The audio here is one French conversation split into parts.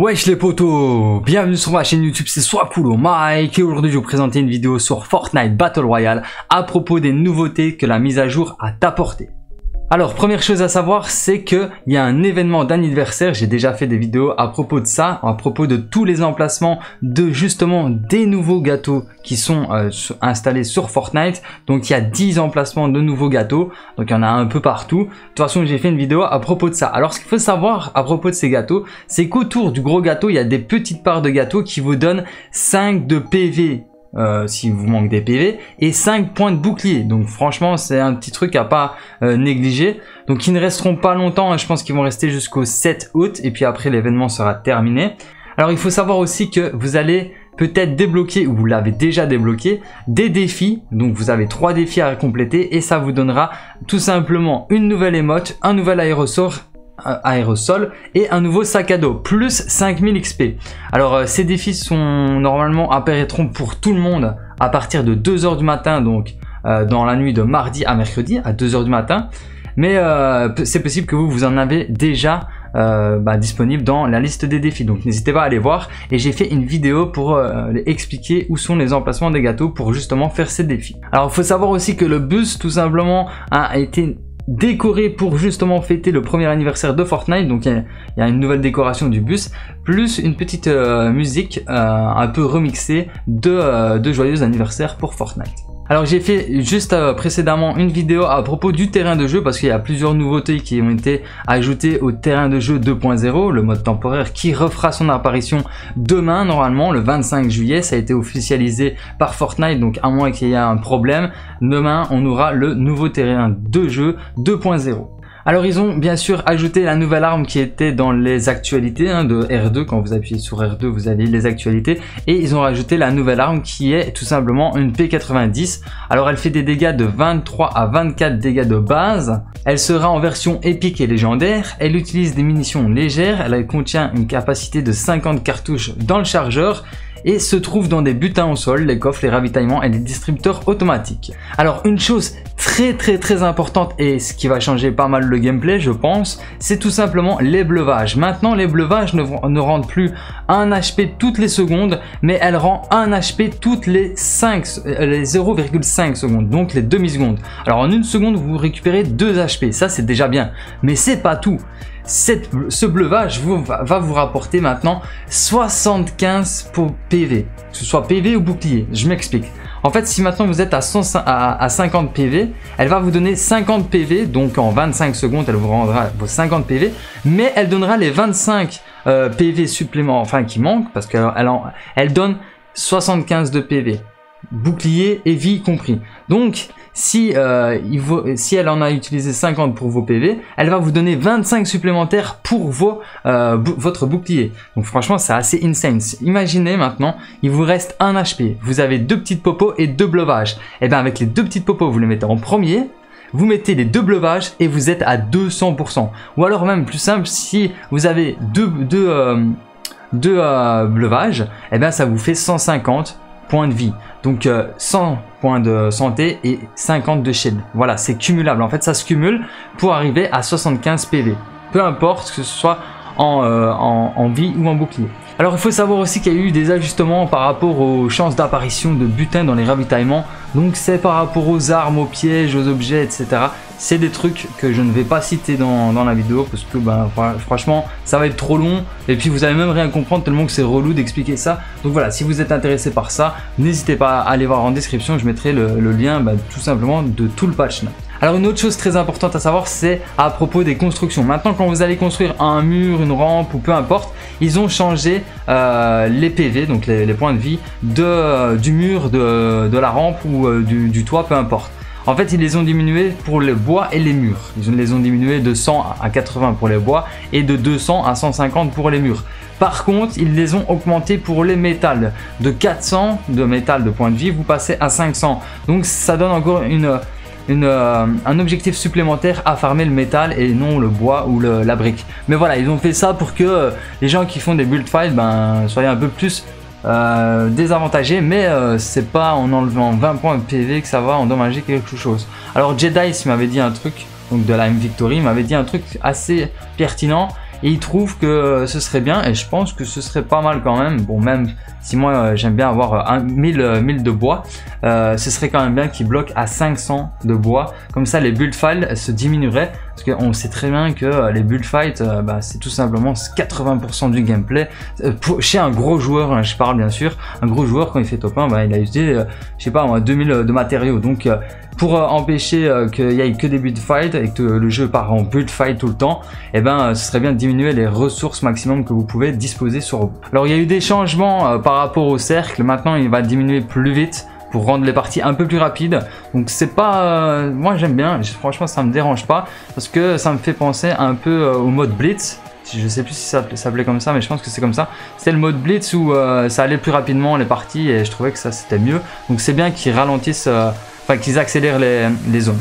Wesh les potos Bienvenue sur ma chaîne YouTube, c'est cool Mike et aujourd'hui je vais vous présenter une vidéo sur Fortnite Battle Royale à propos des nouveautés que la mise à jour a apportées. Alors, première chose à savoir, c'est que il y a un événement d'anniversaire. J'ai déjà fait des vidéos à propos de ça, à propos de tous les emplacements de justement des nouveaux gâteaux qui sont euh, installés sur Fortnite. Donc, il y a 10 emplacements de nouveaux gâteaux. Donc, il y en a un peu partout. De toute façon, j'ai fait une vidéo à propos de ça. Alors, ce qu'il faut savoir à propos de ces gâteaux, c'est qu'autour du gros gâteau, il y a des petites parts de gâteaux qui vous donnent 5 de PV euh, si vous manque des PV et 5 points de bouclier. Donc franchement c'est un petit truc à pas euh, négliger. Donc ils ne resteront pas longtemps hein. je pense qu'ils vont rester jusqu'au 7 août et puis après l'événement sera terminé. Alors il faut savoir aussi que vous allez peut-être débloquer ou vous l'avez déjà débloqué des défis. Donc vous avez trois défis à compléter et ça vous donnera tout simplement une nouvelle émote un nouvel aérosol aérosol et un nouveau sac à dos plus 5000 XP. Alors euh, ces défis sont normalement apparaîtront pour tout le monde à partir de 2h du matin donc euh, dans la nuit de mardi à mercredi à 2h du matin. Mais euh, c'est possible que vous vous en avez déjà bah, disponible dans la liste des défis. Donc n'hésitez pas à aller voir. Et j'ai fait une vidéo pour expliquer où sont les emplacements des gâteaux pour justement faire ces défis. Alors il faut savoir aussi que le bus tout simplement a été décoré pour justement fêter le premier anniversaire de Fortnite. Donc il y, a une nouvelle décoration du bus, plus une petite euh, musique euh, un peu remixée de, euh, de joyeux anniversaire pour Fortnite. Alors j'ai fait juste euh, précédemment une vidéo à propos du terrain de jeu parce qu'il y a plusieurs nouveautés qui ont été ajoutées au terrain de jeu 2.0, le mode temporaire qui refera son apparition demain normalement, le 25 juillet, ça a été officialisé par Fortnite donc à moins qu'il y ait un problème, demain on aura le nouveau terrain de jeu 2.0. Alors ils ont bien sûr ajouté la nouvelle arme qui était dans les actualités hein, de R2. Quand vous appuyez sur R2, vous avez les actualités. Et ils ont rajouté la nouvelle arme qui est tout simplement une P90. Alors elle fait des dégâts de 23 à 24 dégâts de base. Elle sera en version épique et légendaire. Elle utilise des munitions légères. Elle contient une capacité de 50 cartouches dans le chargeur et se trouve dans des butins au sol, les coffres, les ravitaillements et les distributeurs automatiques. Alors une chose très très très importante et ce qui va changer pas mal le gameplay je pense, c'est tout simplement les bleuvages. Maintenant les bleuvages ne, rendent plus 1 HP toutes les secondes mais elle rend 1 HP toutes les 5 euh, les 0,5 secondes donc les demi secondes. Alors en une seconde vous récupérez 2 HP, ça c'est déjà bien mais c'est pas tout ce bleuvage va, vous rapporter maintenant 75 pour PV, que ce soit PV ou bouclier. Je m'explique. En fait, si maintenant vous êtes à, 50 PV, elle va vous donner 50 PV, donc en 25 secondes, elle vous rendra vos 50 PV, mais elle donnera les 25 euh, PV suppléments, enfin qui manquent, parce qu'elle elle donne 75 de PV, bouclier et vie compris. Donc, si, euh, si elle en a utilisé 50 pour vos PV, elle va vous donner 25 supplémentaires pour vos, euh, votre bouclier. Donc franchement, c'est assez insane. Imaginez maintenant, il vous reste un HP. Vous avez deux petites popos et deux bleuvages. Et eh bien avec les deux petites popos, vous les mettez en premier. Vous mettez les deux bleuvages et vous êtes à 200%. Ou alors même plus simple, si vous avez deux, deux, euh, bleuvages, et eh bien ça vous fait 150 points de vie. Donc 100 euh, points de santé et 50 de shield. Voilà, c'est cumulable. En fait, ça se cumule pour arriver à 75 PV. Peu importe que ce soit en, euh, en, vie ou en bouclier. Alors il faut savoir aussi qu'il y a eu des ajustements par rapport aux chances d'apparition de butin dans les ravitaillements. Donc c'est par rapport aux armes, aux pièges, aux objets, etc. C'est des trucs que je ne vais pas citer dans, la vidéo parce que ben, franchement ça va être trop long et puis vous allez même rien comprendre tellement que c'est relou d'expliquer ça. Donc voilà, si vous êtes intéressé par ça, n'hésitez pas à aller voir en description, je mettrai le, lien ben, tout simplement de tout le patch Alors une autre chose très importante à savoir, c'est à propos des constructions. Maintenant, quand vous allez construire un mur, une rampe ou peu importe, ils ont changé euh, les PV, donc les, points de vie, de, du mur, de, la rampe ou euh, du, du toit, peu importe. En fait, ils les ont diminués pour le bois et les murs. Ils les ont diminués de 100 à 80 pour les bois et de 200 à 150 pour les murs. Par contre, ils les ont augmentés pour les métals. De 400 de métal de point de vie, vous passez à 500. Donc ça donne encore une, euh, un objectif supplémentaire à farmer le métal et non le bois ou la brique. Mais voilà, ils ont fait ça pour que euh, les gens qui font des build files ben, soient un peu plus euh, désavantagés, mais c'est pas en enlevant 20 points de PV que ça va endommager quelque chose. Alors Jedi m'avait dit un truc, donc de la M Victory, m'avait dit un truc assez pertinent il trouve que ce serait bien et je pense que ce serait pas mal quand même. Bon, même si moi euh, j'aime bien avoir euh, un, 1000, 1000 euh, de bois, ce serait quand même bien qu'il bloque à 500 de bois. Comme ça, les build files se diminueraient parce qu'on sait très bien que les build fights, bah, c'est tout simplement 80% du gameplay. chez un gros joueur, hein, je parle bien sûr, un gros joueur quand il fait top 1, bah, il a utilisé, je sais pas, 2000 de matériaux. Donc pour empêcher qu'il y ait que des build fights et que le jeu part en build fight tout le temps, eh ben ce serait bien de diminuer les ressources maximum que vous pouvez disposer sur vous. Alors il y a eu des changements par rapport au cercle. Maintenant, il va diminuer plus vite pour rendre les parties un peu plus rapides. Donc c'est pas... Euh, moi j'aime bien, franchement ça me dérange pas parce que ça me fait penser un peu euh, au mode Blitz. Je sais plus si ça s'appelait comme ça mais je pense que c'est comme ça. C'est le mode Blitz où euh, ça allait plus rapidement les parties et je trouvais que ça c'était mieux. Donc c'est bien qu'ils ralentissent, enfin qu'ils accélèrent les, les zones.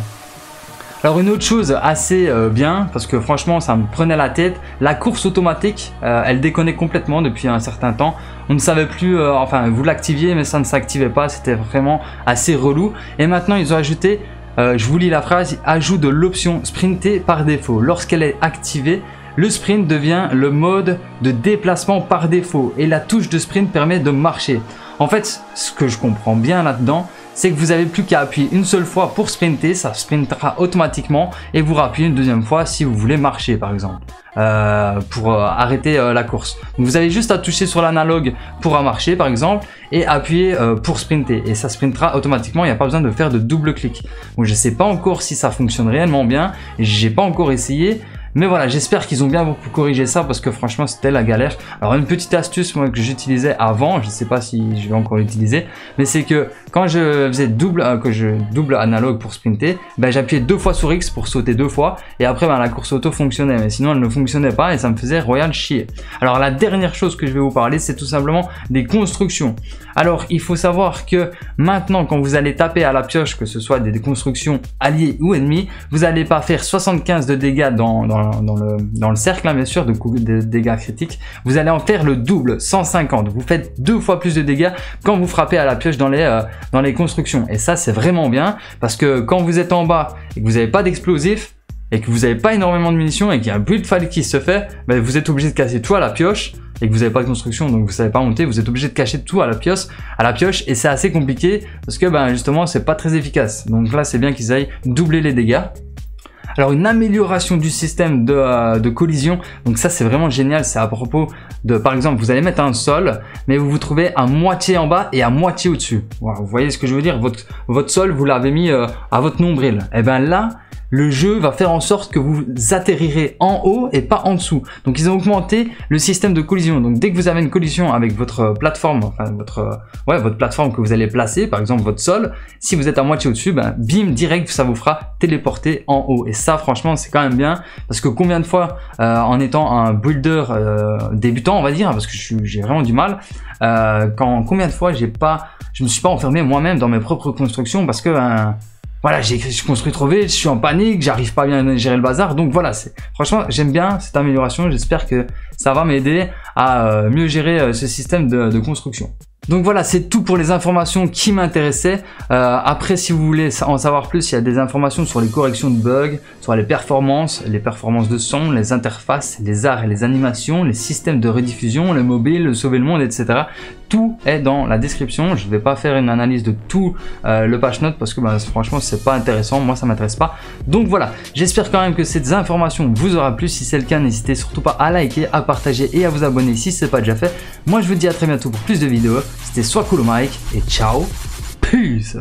Alors une autre chose assez euh, bien, parce que franchement ça me prenait la tête, la course automatique, euh, elle déconnait complètement depuis un certain temps. On ne savait plus, euh, enfin vous l'activiez mais ça ne s'activait pas, c'était vraiment assez relou. Et maintenant ils ont ajouté, je vous lis la phrase, ajout de l'option sprinter par défaut. Lorsqu'elle est activée, le sprint devient le mode de déplacement par défaut et la touche de sprint permet de marcher. En fait, ce que je comprends bien là-dedans, c'est que vous avez plus qu'à appuyer une seule fois pour sprinter, ça sprintera automatiquement et vous rappuyez une deuxième fois si vous voulez marcher par exemple. Euh, pour euh, arrêter euh, la course. vous avez juste à toucher sur l'analogue pour marcher par exemple et appuyer pour sprinter et ça sprintera automatiquement, il n'y a pas besoin de faire de double clic. Je sais pas encore si ça fonctionne réellement bien, j'ai pas encore essayé, mais voilà, j'espère qu'ils ont bien corrigé ça parce que franchement c'était la galère. Alors une petite astuce que j'utilisais avant, je ne sais pas si je vais encore l'utiliser, mais c'est que quand je faisais double, euh, que je double analogue pour sprinter, ben, j'appuyais deux fois sur X pour sauter deux fois et après ben, la course auto fonctionnait, mais sinon elle ne fonctionnait pas et ça me faisait royal chier. Alors la dernière chose que je vais vous parler, c'est tout simplement des constructions. Alors il faut savoir que maintenant quand vous allez taper à la pioche, que ce soit des constructions alliées ou ennemies, vous n'allez pas faire 75 de dégâts dans dans, dans le cercle, hein, bien sûr, de, de, dégâts critiques, vous allez en faire le double, 150. Vous faites deux fois plus de dégâts quand vous frappez à la pioche dans les, euh, dans les constructions. Et ça, c'est vraiment bien parce que quand vous êtes en bas et que vous n'avez pas d'explosifs, et que vous n'avez pas énormément de munitions et qu'il y a un build fight qui se fait, ben vous êtes obligé de casser tout à la pioche et que vous n'avez pas de construction donc vous savez pas monter, vous êtes obligé de cacher tout à la pioche, à la pioche et c'est assez compliqué parce que ben justement c'est pas très efficace. Donc là c'est bien qu'ils aillent doubler les dégâts alors une amélioration du système euh, de, collision, donc ça c'est vraiment génial, c'est à propos de, par exemple, vous allez mettre un sol, mais vous vous trouvez à moitié en bas et à moitié au-dessus. vous voyez ce que je veux dire? Votre, votre sol, vous l'avez mis euh, à votre nombril. Et eh bien là, le jeu va faire en sorte que vous atterrirez en haut et pas en dessous. Donc ils ont augmenté le système de collision. Donc dès que vous avez une collision avec votre plateforme, enfin votre, ouais, votre plateforme que vous allez placer, par exemple votre sol, si vous êtes à moitié au-dessus, ben, bim, direct, ça vous fera téléporter en haut. Et ça, franchement, c'est quand même bien parce que combien de fois, euh, en étant un builder euh, débutant, on va dire, parce que j'ai vraiment du mal, euh, quand combien de fois j'ai pas, je me suis pas enfermé moi-même dans mes propres constructions parce que ben, voilà, j'ai construit trop vite, je suis en panique, j'arrive pas bien à gérer le bazar. Donc voilà, c'est franchement, j'aime bien cette amélioration. J'espère que ça va m'aider à euh, mieux gérer euh, ce système de construction. Donc voilà, c'est tout pour les informations qui m'intéressaient. Euh, après, si vous voulez en savoir plus, il y a des informations sur les corrections de bugs, sur les performances, les performances de son, les interfaces, les arts et les animations, les systèmes de rediffusion, les mobiles, le sauver le monde, etc. Tout est dans la description. Je ne vais pas faire une analyse de tout euh, le page note parce que bah, franchement, c'est pas intéressant. Moi, ça m'intéresse pas. Donc voilà, j'espère quand même que ces informations vous aura plu. Si c'est le cas, n'hésitez surtout pas à liker, à partager et à vous abonner si ce n'est pas déjà fait. Moi, je vous dis à très bientôt pour plus de vidéos. C'était soit cool Mike et ciao, peace.